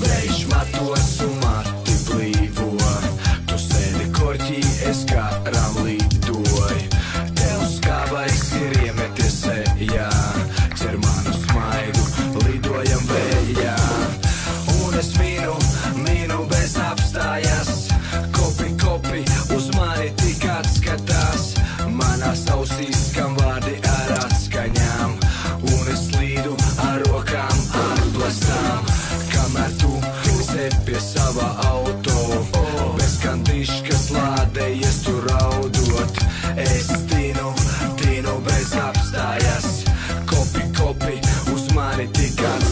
Deixe-me a tua sumar. pie sava auto. Bez kandiškas lādējies tur raudot. Es tinu, tinu bez apstājas. Kopi, kopi, uz mani tikāts.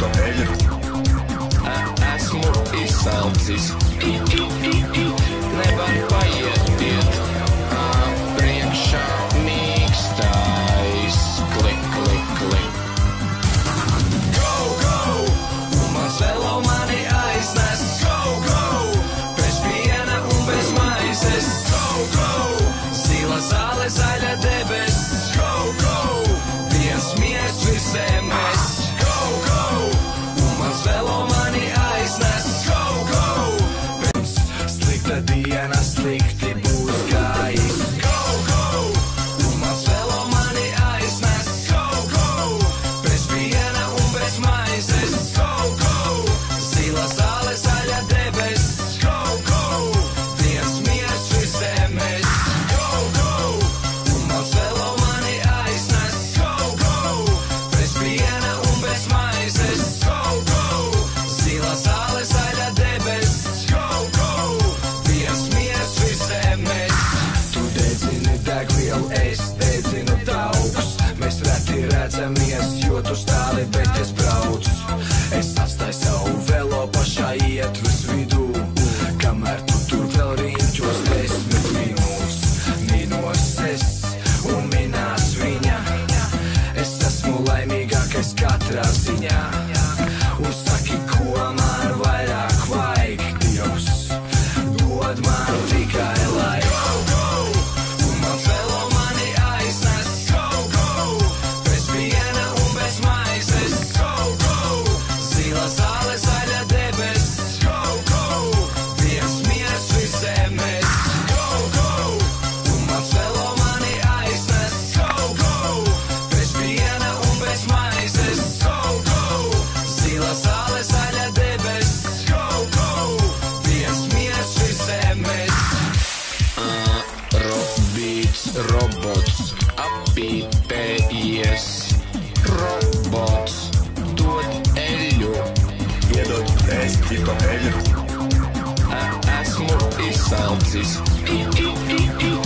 kapellen. Är små i samtids. Näbbar pajer det. labākais katrā ziņā. Uzsaki sounds is.